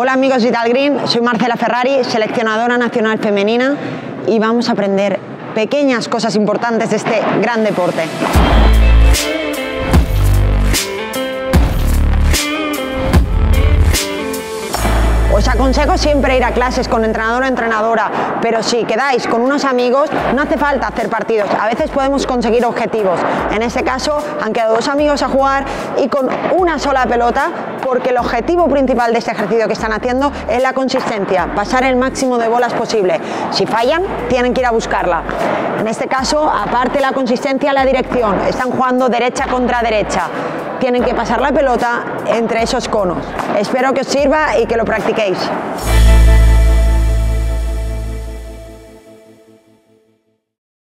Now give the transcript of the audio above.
Hola amigos Vital Green, soy Marcela Ferrari, seleccionadora nacional femenina y vamos a aprender pequeñas cosas importantes de este gran deporte. Aconsejo siempre ir a clases con entrenador o entrenadora, pero si quedáis con unos amigos, no hace falta hacer partidos. A veces podemos conseguir objetivos. En este caso, han quedado dos amigos a jugar y con una sola pelota, porque el objetivo principal de este ejercicio que están haciendo es la consistencia, pasar el máximo de bolas posible. Si fallan, tienen que ir a buscarla. En este caso, aparte la consistencia, la dirección. Están jugando derecha contra derecha. Tienen que pasar la pelota entre esos conos. Espero que os sirva y que lo practiquéis.